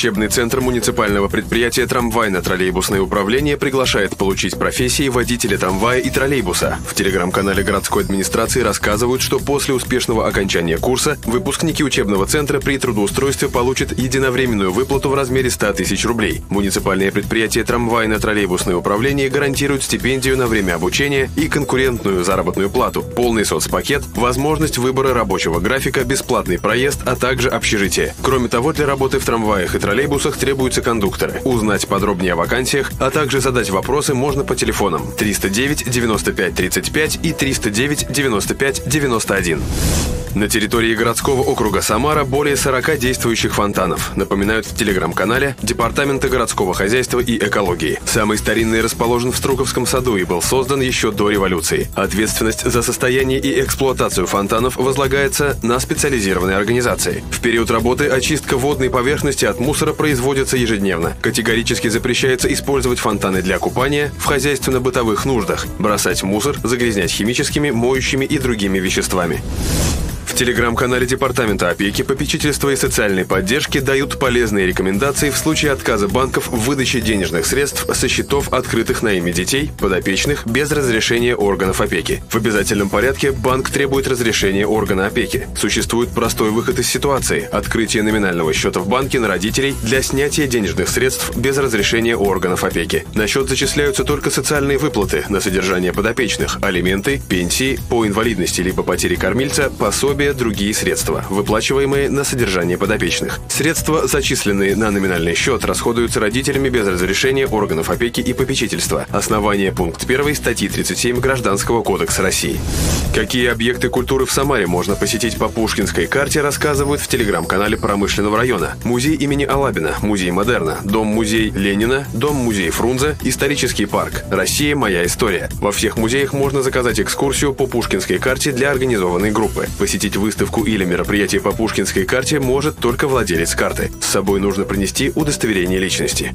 Учебный центр муниципального предприятия «Трамвайно-троллейбусное управление» приглашает получить профессии водителя трамвая и троллейбуса. В телеграм-канале городской администрации рассказывают, что после успешного окончания курса выпускники учебного центра при трудоустройстве получат единовременную выплату в размере 100 тысяч рублей. Муниципальное предприятие «Трамвайно-троллейбусное управление» гарантирует стипендию на время обучения и конкурентную заработную плату, полный соцпакет, возможность выбора рабочего графика, бесплатный проезд, а также общежитие. Кроме того, для работы в трамваях и троллейбусах требуются кондукторы. Узнать подробнее о вакансиях, а также задать вопросы можно по телефонам 309 95 35 и 309 95 91. На территории городского округа Самара более 40 действующих фонтанов, напоминают в телеграм-канале Департамента городского хозяйства и экологии. Самый старинный расположен в Струковском саду и был создан еще до революции. Ответственность за состояние и эксплуатацию фонтанов возлагается на специализированные организации. В период работы очистка водной поверхности от мусора производится ежедневно. Категорически запрещается использовать фонтаны для купания в хозяйственно-бытовых нуждах, бросать мусор, загрязнять химическими, моющими и другими веществами. Телеграм-канале Департамента опеки, попечительства и социальной поддержки дают полезные рекомендации в случае отказа банков в выдаче денежных средств со счетов, открытых на имя детей, подопечных, без разрешения органов опеки. В обязательном порядке банк требует разрешения органа опеки. Существует простой выход из ситуации – открытие номинального счета в банке на родителей для снятия денежных средств без разрешения органов опеки. На счет зачисляются только социальные выплаты на содержание подопечных, алименты, пенсии, по инвалидности либо потере кормильца, пособия, пособия, другие средства, выплачиваемые на содержание подопечных. Средства, зачисленные на номинальный счет, расходуются родителями без разрешения органов опеки и попечительства. Основание пункт 1 статьи 37 Гражданского кодекса России. Какие объекты культуры в Самаре можно посетить по Пушкинской карте, рассказывают в телеграм-канале промышленного района. Музей имени Алабина, музей Модерна, дом-музей Ленина, дом-музей Фрунзе, исторический парк «Россия. Моя история». Во всех музеях можно заказать экскурсию по Пушкинской карте для организованной группы. Посетить посетить выставку или мероприятие по Пушкинской карте может только владелец карты. С собой нужно принести удостоверение личности.